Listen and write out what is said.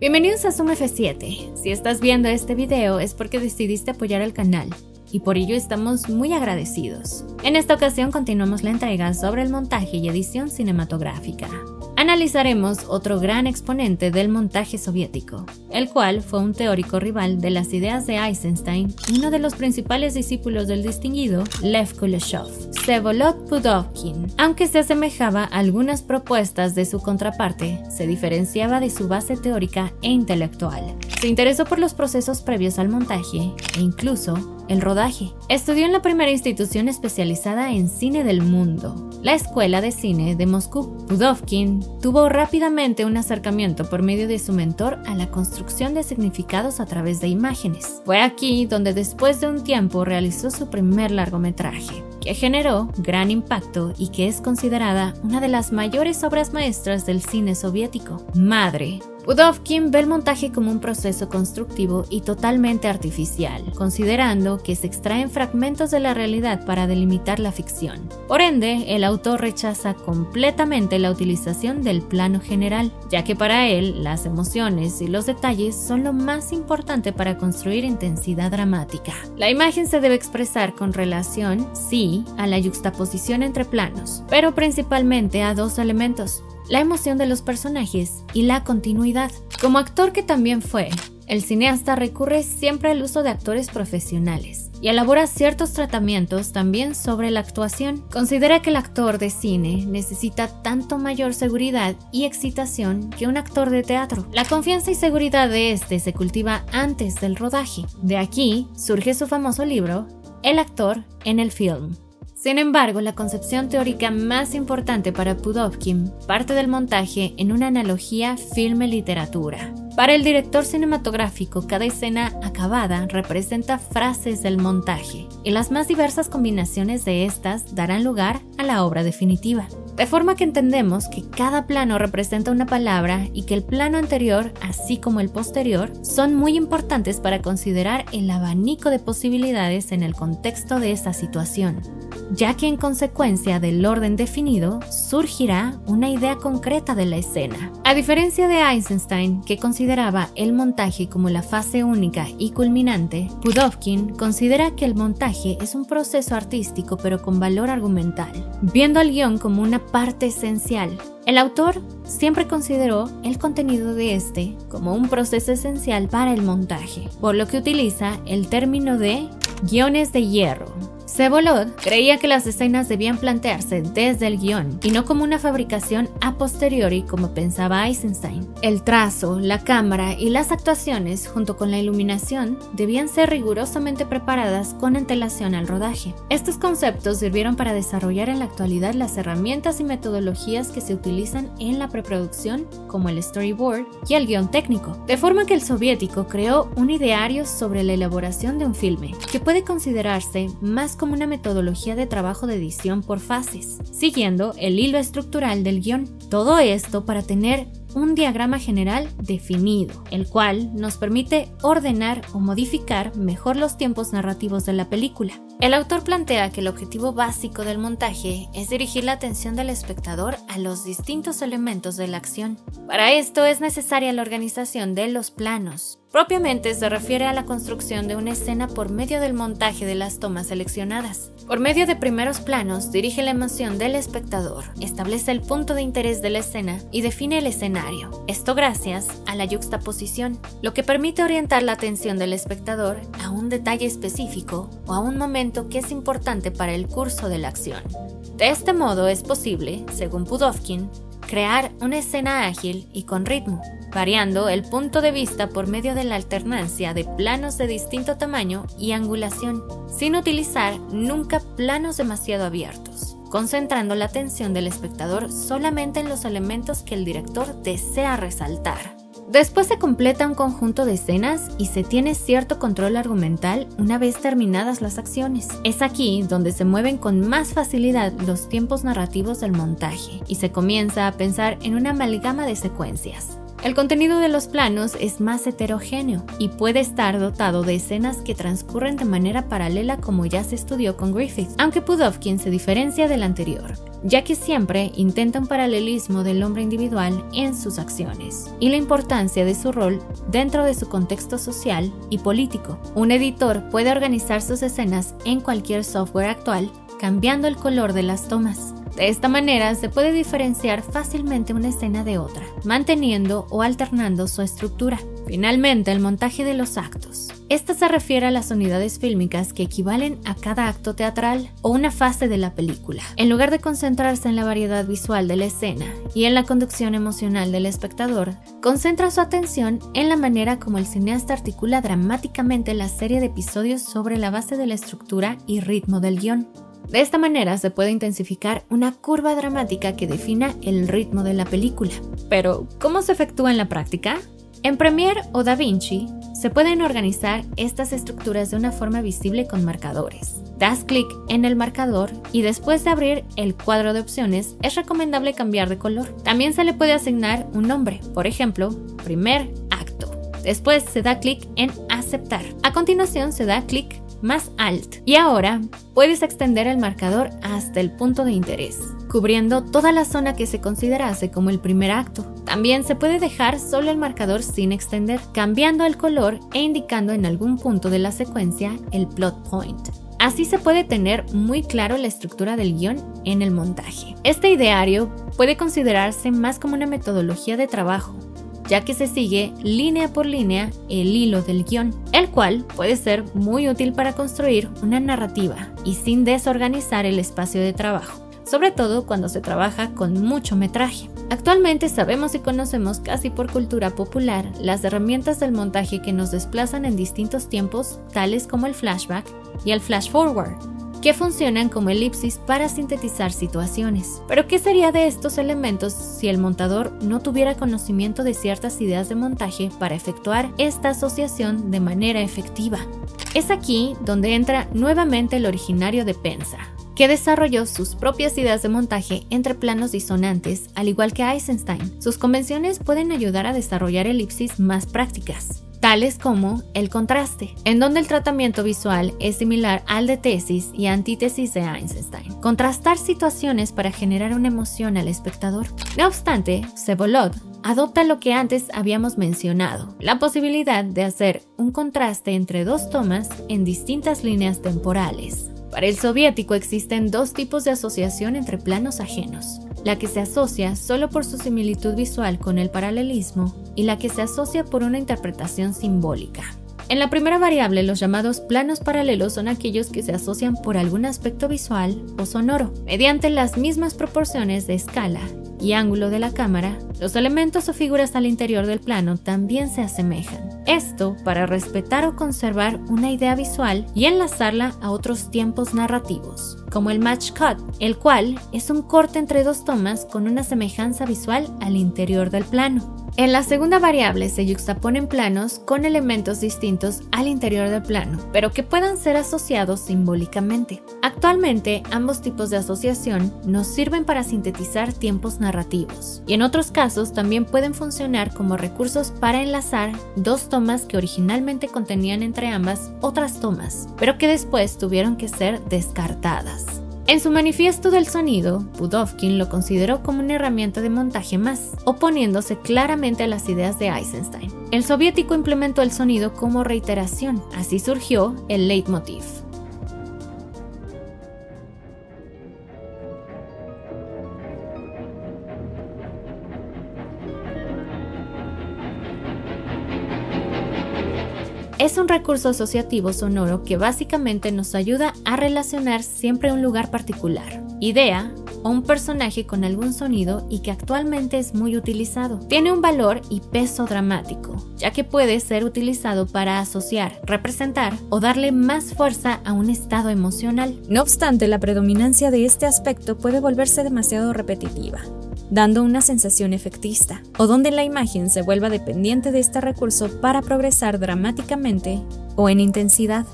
Bienvenidos a Zoom F7. Si estás viendo este video es porque decidiste apoyar al canal y por ello estamos muy agradecidos. En esta ocasión continuamos la entrega sobre el montaje y edición cinematográfica analizaremos otro gran exponente del montaje soviético, el cual fue un teórico rival de las ideas de Eisenstein y uno de los principales discípulos del distinguido Lev Kuleshov, Vsevolod Pudovkin. Aunque se asemejaba a algunas propuestas de su contraparte, se diferenciaba de su base teórica e intelectual. Se interesó por los procesos previos al montaje e incluso el rodaje. Estudió en la primera institución especializada en cine del mundo, la Escuela de Cine de Moscú. Pudovkin tuvo rápidamente un acercamiento por medio de su mentor a la construcción de significados a través de imágenes. Fue aquí donde después de un tiempo realizó su primer largometraje que generó gran impacto y que es considerada una de las mayores obras maestras del cine soviético. Madre, Pudovkin ve el montaje como un proceso constructivo y totalmente artificial, considerando que se extraen fragmentos de la realidad para delimitar la ficción. Por ende, el autor rechaza completamente la utilización del plano general, ya que para él las emociones y los detalles son lo más importante para construir intensidad dramática. La imagen se debe expresar con relación, sí, a la yuxtaposición entre planos, pero principalmente a dos elementos, la emoción de los personajes y la continuidad. Como actor que también fue, el cineasta recurre siempre al uso de actores profesionales y elabora ciertos tratamientos también sobre la actuación. Considera que el actor de cine necesita tanto mayor seguridad y excitación que un actor de teatro. La confianza y seguridad de este se cultiva antes del rodaje. De aquí surge su famoso libro, El actor en el film. Sin embargo, la concepción teórica más importante para Pudovkin parte del montaje en una analogía filme-literatura. Para el director cinematográfico, cada escena acabada representa frases del montaje, y las más diversas combinaciones de estas darán lugar a la obra definitiva. De forma que entendemos que cada plano representa una palabra y que el plano anterior, así como el posterior, son muy importantes para considerar el abanico de posibilidades en el contexto de esta situación ya que en consecuencia del orden definido surgirá una idea concreta de la escena. A diferencia de Eisenstein, que consideraba el montaje como la fase única y culminante, Pudovkin considera que el montaje es un proceso artístico pero con valor argumental, viendo al guion como una parte esencial. El autor siempre consideró el contenido de este como un proceso esencial para el montaje, por lo que utiliza el término de guiones de hierro Sevolod creía que las escenas debían plantearse desde el guion y no como una fabricación a posteriori como pensaba Eisenstein. El trazo, la cámara y las actuaciones, junto con la iluminación, debían ser rigurosamente preparadas con antelación al rodaje. Estos conceptos sirvieron para desarrollar en la actualidad las herramientas y metodologías que se utilizan en la preproducción, como el storyboard y el guion técnico, de forma que el soviético creó un ideario sobre la elaboración de un filme, que puede considerarse más como una metodología de trabajo de edición por fases, siguiendo el hilo estructural del guion. Todo esto para tener un diagrama general definido, el cual nos permite ordenar o modificar mejor los tiempos narrativos de la película. El autor plantea que el objetivo básico del montaje es dirigir la atención del espectador a los distintos elementos de la acción. Para esto es necesaria la organización de los planos, Propiamente se refiere a la construcción de una escena por medio del montaje de las tomas seleccionadas. Por medio de primeros planos dirige la emoción del espectador, establece el punto de interés de la escena y define el escenario. Esto gracias a la yuxtaposición, lo que permite orientar la atención del espectador a un detalle específico o a un momento que es importante para el curso de la acción. De este modo es posible, según Pudovkin, crear una escena ágil y con ritmo, variando el punto de vista por medio de la alternancia de planos de distinto tamaño y angulación, sin utilizar nunca planos demasiado abiertos, concentrando la atención del espectador solamente en los elementos que el director desea resaltar. Después se completa un conjunto de escenas y se tiene cierto control argumental una vez terminadas las acciones. Es aquí donde se mueven con más facilidad los tiempos narrativos del montaje y se comienza a pensar en una amalgama de secuencias. El contenido de los planos es más heterogéneo y puede estar dotado de escenas que transcurren de manera paralela como ya se estudió con Griffith, aunque Pudovkin se diferencia del anterior, ya que siempre intenta un paralelismo del hombre individual en sus acciones y la importancia de su rol dentro de su contexto social y político. Un editor puede organizar sus escenas en cualquier software actual cambiando el color de las tomas. De esta manera se puede diferenciar fácilmente una escena de otra, manteniendo o alternando su estructura. Finalmente, el montaje de los actos. Esta se refiere a las unidades fílmicas que equivalen a cada acto teatral o una fase de la película. En lugar de concentrarse en la variedad visual de la escena y en la conducción emocional del espectador, concentra su atención en la manera como el cineasta articula dramáticamente la serie de episodios sobre la base de la estructura y ritmo del guion. De esta manera se puede intensificar una curva dramática que defina el ritmo de la película. Pero, ¿cómo se efectúa en la práctica? En Premiere o DaVinci se pueden organizar estas estructuras de una forma visible con marcadores. Das clic en el marcador y después de abrir el cuadro de opciones es recomendable cambiar de color. También se le puede asignar un nombre, por ejemplo, primer acto. Después se da clic en aceptar. A continuación se da clic más alt. Y ahora puedes extender el marcador hasta el punto de interés, cubriendo toda la zona que se considerase como el primer acto. También se puede dejar solo el marcador sin extender, cambiando el color e indicando en algún punto de la secuencia el plot point. Así se puede tener muy claro la estructura del guion en el montaje. Este ideario puede considerarse más como una metodología de trabajo, ya que se sigue línea por línea el hilo del guion, el cual puede ser muy útil para construir una narrativa y sin desorganizar el espacio de trabajo sobre todo cuando se trabaja con mucho metraje. Actualmente sabemos y conocemos casi por cultura popular las herramientas del montaje que nos desplazan en distintos tiempos, tales como el flashback y el flash forward, que funcionan como elipsis para sintetizar situaciones. Pero ¿qué sería de estos elementos si el montador no tuviera conocimiento de ciertas ideas de montaje para efectuar esta asociación de manera efectiva? Es aquí donde entra nuevamente el originario de Pensa, que desarrolló sus propias ideas de montaje entre planos disonantes, al igual que Eisenstein. Sus convenciones pueden ayudar a desarrollar elipsis más prácticas tales como el contraste, en donde el tratamiento visual es similar al de tesis y antítesis de Einstein. Contrastar situaciones para generar una emoción al espectador. No obstante, Sevolod adopta lo que antes habíamos mencionado, la posibilidad de hacer un contraste entre dos tomas en distintas líneas temporales. Para el soviético existen dos tipos de asociación entre planos ajenos la que se asocia solo por su similitud visual con el paralelismo y la que se asocia por una interpretación simbólica. En la primera variable, los llamados planos paralelos son aquellos que se asocian por algún aspecto visual o sonoro, mediante las mismas proporciones de escala y ángulo de la cámara, los elementos o figuras al interior del plano también se asemejan. Esto para respetar o conservar una idea visual y enlazarla a otros tiempos narrativos, como el match cut, el cual es un corte entre dos tomas con una semejanza visual al interior del plano. En la segunda variable se yuxtaponen planos con elementos distintos al interior del plano, pero que puedan ser asociados simbólicamente. Actualmente, ambos tipos de asociación nos sirven para sintetizar tiempos narrativos, y en otros casos también pueden funcionar como recursos para enlazar dos tomas que originalmente contenían entre ambas otras tomas, pero que después tuvieron que ser descartadas. En su manifiesto del sonido, Budovkin lo consideró como una herramienta de montaje más, oponiéndose claramente a las ideas de Eisenstein. El soviético implementó el sonido como reiteración, así surgió el leitmotiv. Es un recurso asociativo sonoro que básicamente nos ayuda a relacionar siempre un lugar particular, idea o un personaje con algún sonido y que actualmente es muy utilizado. Tiene un valor y peso dramático, ya que puede ser utilizado para asociar, representar o darle más fuerza a un estado emocional. No obstante, la predominancia de este aspecto puede volverse demasiado repetitiva dando una sensación efectista, o donde la imagen se vuelva dependiente de este recurso para progresar dramáticamente o en intensidad.